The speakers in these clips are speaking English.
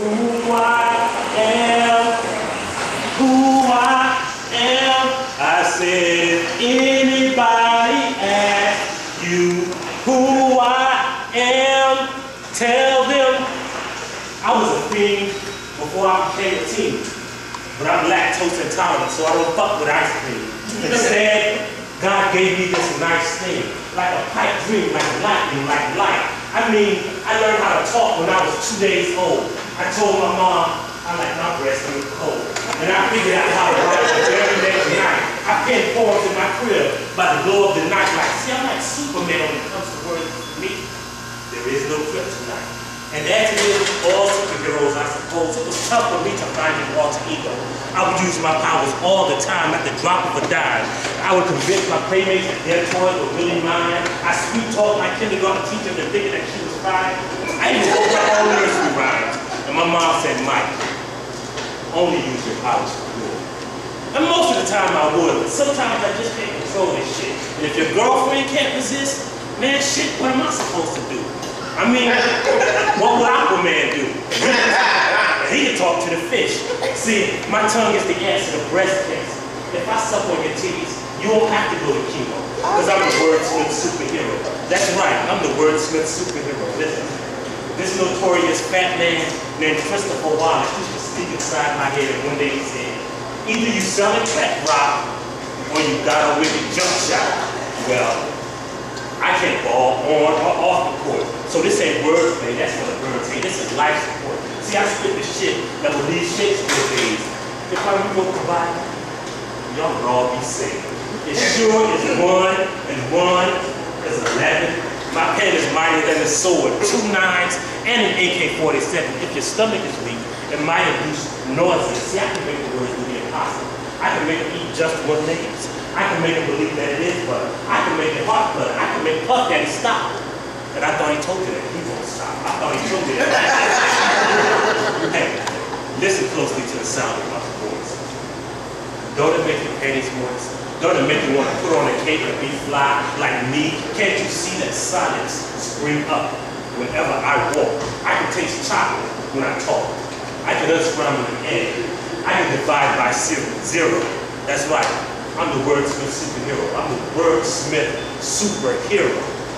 who I am, who I am. I said, anybody asks you who I am, tell them I was a fiend before I became a teen. But I'm lactose intolerant, so I don't fuck with ice cream. Instead, God gave me this nice thing, like a pipe dream, like lightning, like light. I mean, I learned how to talk when I was two days old. I told my mom I like my breast in cold. And I figured out how to write every next night. I pen poems in my crib by the glow of the night light. See, I'm like Superman when it comes to words me. There is no kryptonite. And as it is all superheroes, I suppose, it was tough for me to find an alter ego. I would use my powers all the time at the drop of a dime. I would convince my playmates that their toys were really mine. I sweet talked my kindergarten teacher into thinking that she was fine. I even wrote my own nursery rhymes. My mom said, Mike, only use your powers for good. And most of the time I would, but sometimes I just can't control this shit. And if your girlfriend can't resist, man, shit, what am I supposed to do? I mean, what would Aquaman do? he can talk to the fish. See, my tongue is the answer to breast cancer. If I suck on your titties, you won't have to go to chemo. Because I'm the wordsmith superhero. That's right, I'm the wordsmith superhero. Listen, this notorious fat man named Christopher Wallace used to speak inside my head and one day he said, either you selling crack rock or you got a wicked jump shot. Well, I can't ball on or off the court. So this ain't wordplay, that's what a bird say. This is life support. See, I spit the shit that will leave Shakespeare days. If I rewrote the Bible, y'all would all be safe. It sure is one and one is eleven. My pen is mightier than a sword, two nines and an AK-47. If your stomach is weak, it might induce nausea. See, I can make the words do the impossible. I can make them eat just one names. I can make them believe that it is butter. I can make it hot butter. I can make Puff Daddy stop. And I thought he told you that he won't stop. I thought he told you that. hey, listen closely to the sound of my voice. Don't it make your panties moist? Don't it make you want to put on a cape and be fly like me? Can't you see that silence spring up whenever I walk? I can taste chocolate when I talk. I can unscramble an egg. I can divide by zero. That's right. I'm the wordsmith superhero. I'm the wordsmith superhero.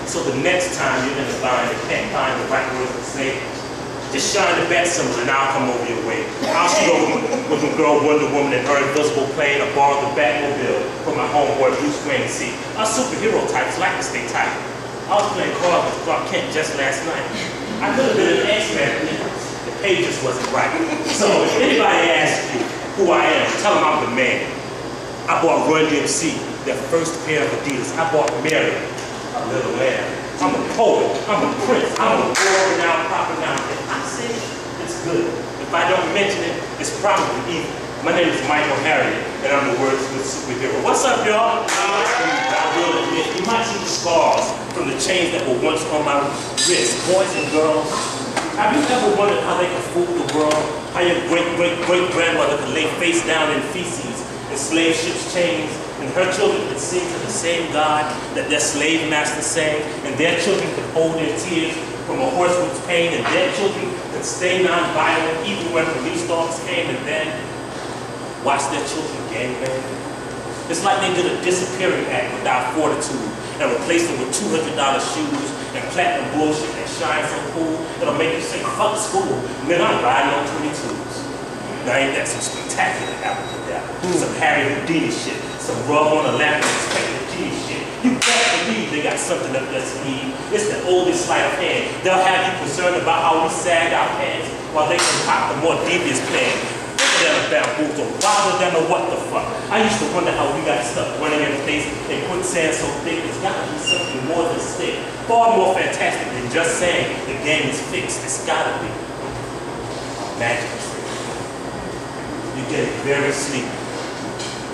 So the next time you're in a bind and can't find the right words to say, just shine the bat symbol and I'll come over your way. I'll shoot over with my girl Wonder Woman and her invisible plane or borrow the Batmobile from my homeboy Bruce Wayne. See, us superhero types like to stay tight. I was playing cards with Kent just last night. I could have been an X-Man, the page just wasn't right. So if anybody asks you who I am, tell them I'm the man. I bought Run DMC, their first pair of Adidas. I bought Mary, a little lamb. I'm a poet, I'm a prince, I'm a world now, proper now. If I say it, it's good. If I don't mention it, it's probably evil. My name is Michael Harriot, and I'm the wordsmith superhero. What's up, y'all? I will admit, you might see the scars from the chains that were once on my wrist. Boys and girls, have you ever wondered how they could fool the world? How your great-great-great-grandmother could lay face down in feces and slave ships' chains and her children could sing to the same God that their slave master sang, and their children could hold their tears from a horseman's pain, and their children could stay non-violent even when police dogs came, and then watch their children gangbang. It's like they did a disappearing act without fortitude and replaced them with $200 shoes and platinum bullshit that shines so cool it'll make you say, fuck school, man, I'm riding on 22s. Now ain't that some spectacular abracadabra, some Harry Houdini shit, some rub on a lamp and Inspector G shit. You better believe they got something up their sleeve. It's the oldest sleight of hand. They'll have you concerned about how we sag our pants while they concoct the more devious plan. Than a bamboozle, than a what the fuck. I used to wonder how we got stuck running in the place and quicksand so thick. It's gotta be something more than stick. Far more fantastic than just saying the game is fixed. It's gotta be magic. You get very sleepy.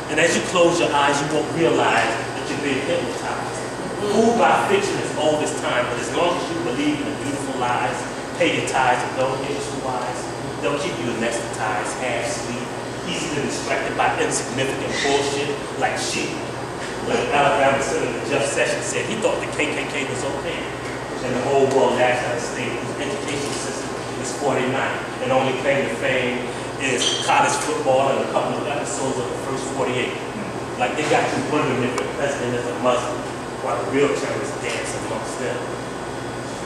And as you close your eyes, you won't realize that you're being hypnotized. Fooled by fiction old as time, but as long as you believe in the beautiful lies, pay your tithes and don't get too wise, they'll keep you anesthetized, half asleep, easily distracted by insignificant bullshit like sheep. Like Alabama Senator Jeff Sessions said, he thought the KKK was okay. And the whole world laughed at a state whose education system is 49 and only claim to fame is college football and a couple of episodes of the first 48. Like they got you wondering if the president is a Muslim while the real terrorists dance amongst them.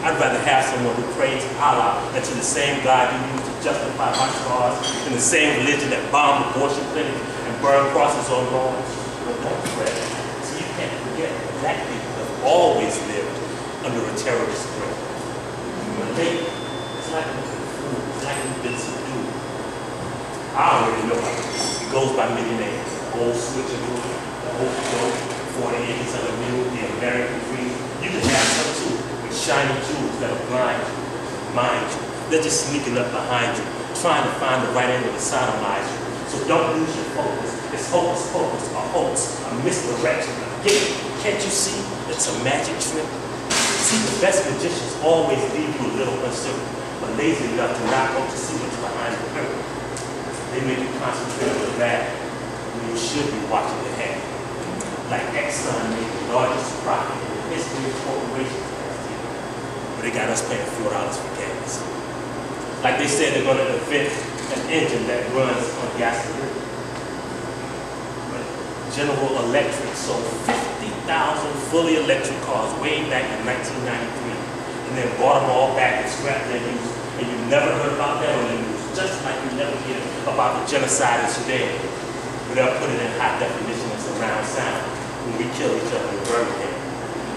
I'd rather have someone who prays to Allah than to the same God you use to justify martial laws and the same religion that bombed abortion clinics and burned crosses on lawns. So you can't forget that black people have always lived under a terrorist threat. But they, it's like. It's like we've been subdued. I already know it. It goes by many names. Old Switcheroo, the Old Joke, 40 Acres of the Mule, the American Dream. You can have some shiny jewels that are blind you, mind you. They're just sneaking up behind you, trying to find the right angle to sodomize you. So don't lose your focus. It's hocus pocus, a hoax, a misdirection, a. Can't you see? It's a magic trick. See, the best magicians always leave you a little uncertain, but lazy enough to not hope to see what's behind the curtain. They make you concentrate on the bad when you should be watching ahead. Like Exxon made the largest profit in the history of corporations. But they got us paying four dollars for gas. Like they said they're gonna invent an engine that runs on gasoline. But General Electric sold 50,000 fully electric cars way back in 1993 and then bought them all back and scrapped their use. And you never heard about that on the news, just like you never hear about the genocide in Sudan. But they'll put it in high definition and surround sound when we kill each other in Birmingham.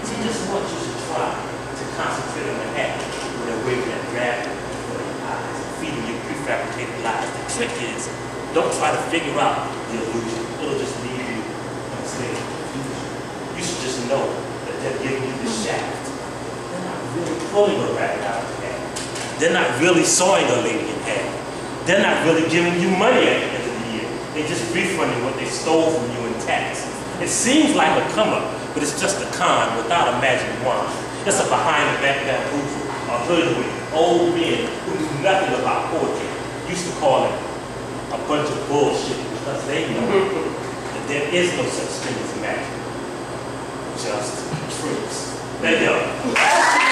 See, just what you should try to concentrate on the act when they're waving that dragon before your eyes feeding you prefabricated lies. The trick is, don't try to figure out the illusion. It'll just leave you in a state of confusion. You should just know that they're giving you the shaft. They're not really pulling a rabbit out of the hat. They're not really sawing a lady in half. They're not really giving you money at the end of the year. They're just refunding what they stole from you in taxes. It seems like a come up, but it's just a con without a magic wand. It's a behind the back bamboozle, a hoodwink, old men who knew nothing about poetry. Used to call it a bunch of bullshit because they know that there is no such thing as magic. Just tricks. There you go.